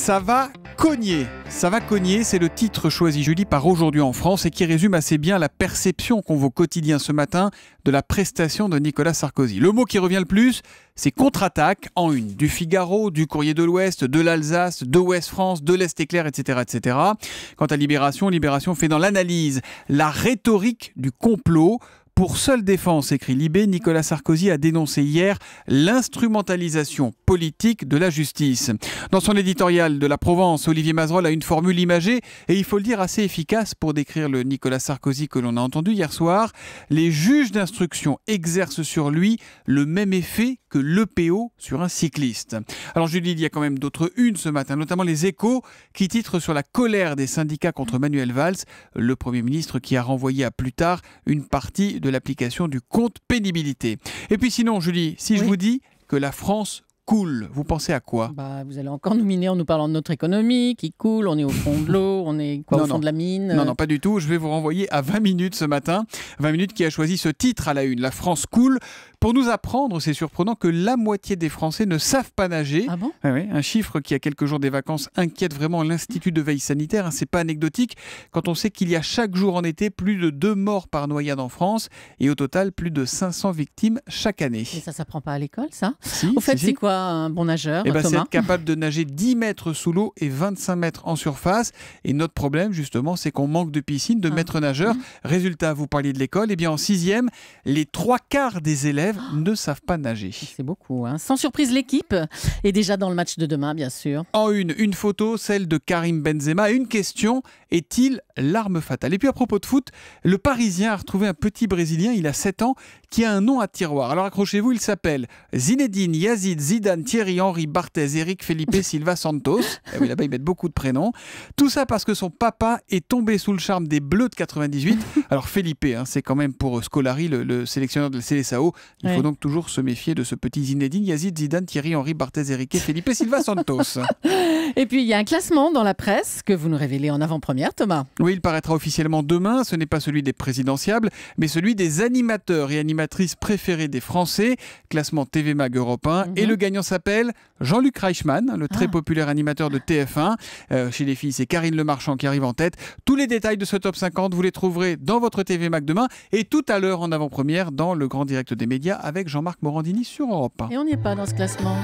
Ça va cogner. Ça va cogner, c'est le titre choisi Julie par Aujourd'hui en France et qui résume assez bien la perception qu'ont vos quotidiens ce matin de la prestation de Nicolas Sarkozy. Le mot qui revient le plus, c'est contre-attaque en une. Du Figaro, du Courrier de l'Ouest, de l'Alsace, de Ouest France, de l'Est éclair, etc., etc. Quant à Libération, Libération fait dans l'analyse la rhétorique du complot pour seule défense, écrit Libé, Nicolas Sarkozy a dénoncé hier l'instrumentalisation politique de la justice. Dans son éditorial de la Provence, Olivier Mazerolle a une formule imagée et il faut le dire assez efficace pour décrire le Nicolas Sarkozy que l'on a entendu hier soir. Les juges d'instruction exercent sur lui le même effet que l'EPO sur un cycliste. Alors Julie, il y a quand même d'autres unes ce matin, notamment les échos qui titrent sur la colère des syndicats contre Manuel Valls, le Premier ministre qui a renvoyé à plus tard une partie de l'application du compte pénibilité. Et puis sinon, Julie, si je vous dis que la France coule, vous pensez à quoi? Bah, Vous allez encore nous miner en nous parlant de notre économie qui coule, on est au fond de l'eau, on est quoi, au fond de la mine? Non, non, pas du tout. Je vais vous renvoyer à 20 minutes ce matin. 20 minutes qui a choisi ce titre à la une. La France coule pour nous apprendre, c'est surprenant, que la moitié des Français ne savent pas nager. Ah bon? Oui, Un chiffre qui, a quelques jours des vacances, inquiète vraiment l'Institut de veille sanitaire. Hein, c'est pas anecdotique quand on sait qu'il y a chaque jour en été plus de deux morts par noyade en France et au total plus de 500 victimes chaque année. Et ça s'apprend pas à l'école, ça? Si, Au fait, si, c'est quoi un bon nageur eh ben, C'est être capable de nager 10 mètres sous l'eau et 25 mètres en surface. Et notre problème, justement, c'est qu'on manque de piscines, de Ah. maîtres nageurs. Mhm. Résultat, vous parliez de l'école, et bien en sixième, les trois quarts des élèves ne savent pas nager. C'est beaucoup. Hein. Sans surprise, l'équipe est déjà dans le match de demain, bien sûr. En une, une photo, celle de Karim Benzema. Une question, est-il l'arme fatale Et puis à propos de foot, le Parisien a retrouvé un petit Brésilien, il a 7 ans, qui a un nom à tiroir. Alors accrochez-vous, il s'appelle Zinedine, Yazid, Zidane, Thierry, Henry, Barthez, Eric, Felipe, Silva, Santos. Eh oui, là-bas, ils mettent beaucoup de prénoms. Tout ça parce que son papa est tombé sous le charme des Bleus de 98. Alors Felipe, hein, c'est quand même pour Scolari, le, le sélectionneur de la Seleção. Il faut donc toujours se méfier de ce petit Zinedine, Yazid, Zidane, Thierry, Henry, Barthez, Eric, Felipe, Silva, Santos. Et puis, il y a un classement dans la presse que vous nous révélez en avant-première, Thomas. Oui, il paraîtra officiellement demain. Ce n'est pas celui des présidentiables, mais celui des animateurs et animatrices préférés des Français. Classement TV Mag Europe 1. Mhm. Et le gagnant s'appelle Jean-Luc Reichmann, le très Ah. populaire animateur de TF1. Euh, chez les filles, c'est Karine Le Marchand qui arrive en tête. Tous les détails de ce top 50, vous les trouverez dans votre TV Mag demain et tout à l'heure en avant-première dans le grand direct des médias avec Jean-Marc Morandini sur Europe 1. Et on n'y est pas dans ce classement.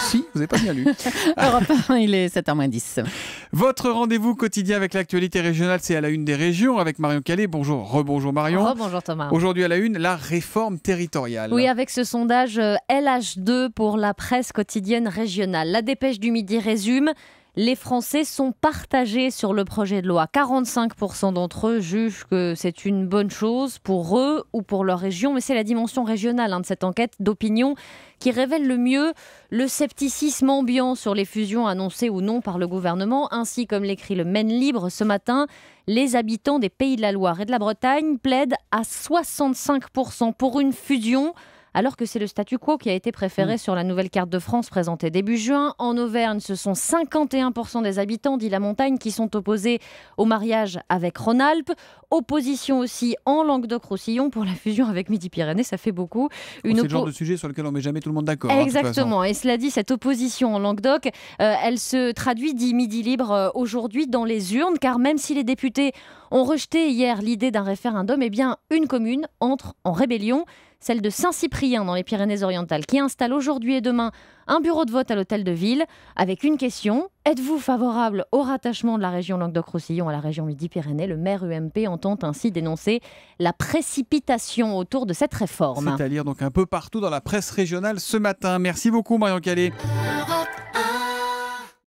Si, vous n'avez pas bien lu. Europe 1, il est 7h10. Votre rendez-vous quotidien avec l'actualité régionale, c'est à la une des régions avec Marion Calais. Bonjour, rebonjour Marion. Oh, bonjour Thomas. Aujourd'hui à la une, la réforme territoriale. Oui, avec ce sondage euh, LH2 pour la presse quotidienne régionale. La dépêche du midi résume. Les Français sont partagés sur le projet de loi. 45% d'entre eux jugent que c'est une bonne chose pour eux ou pour leur région, mais c'est la dimension régionale hein, de cette enquête d'opinion qui révèle le mieux le scepticisme ambiant sur les fusions annoncées ou non par le gouvernement, ainsi comme l'écrit le Maine Libre ce matin. Les habitants des Pays de la Loire et de la Bretagne plaident à 65% pour une fusion alors que c'est le statu quo qui a été préféré sur la nouvelle carte de France présentée début juin. En Auvergne, ce sont 51% des habitants, dit la montagne, qui sont opposés au mariage avec Rhône-Alpes. Opposition aussi en Languedoc-Roussillon pour la fusion avec Midi-Pyrénées, ça fait beaucoup. c'est le genre de sujet sur lequel on met jamais tout le monde d'accord. hein. Exactement. Et cela dit, cette opposition en Languedoc, euh, elle se traduit, dit Midi Libre, euh, aujourd'hui dans les urnes, car même si les députés ont rejeté hier l'idée d'un référendum, eh bien, une commune entre en rébellion, celle de Saint-Cyprien dans les Pyrénées-Orientales, qui installe aujourd'hui et demain un bureau de vote à l'hôtel de ville avec une question. Êtes-vous favorable au rattachement de la région Languedoc-Roussillon à la région Midi-Pyrénées? Le maire UMP entend ainsi dénoncer la précipitation autour de cette réforme. C'est à lire donc un peu partout dans la presse régionale ce matin. Merci beaucoup Marion Calais.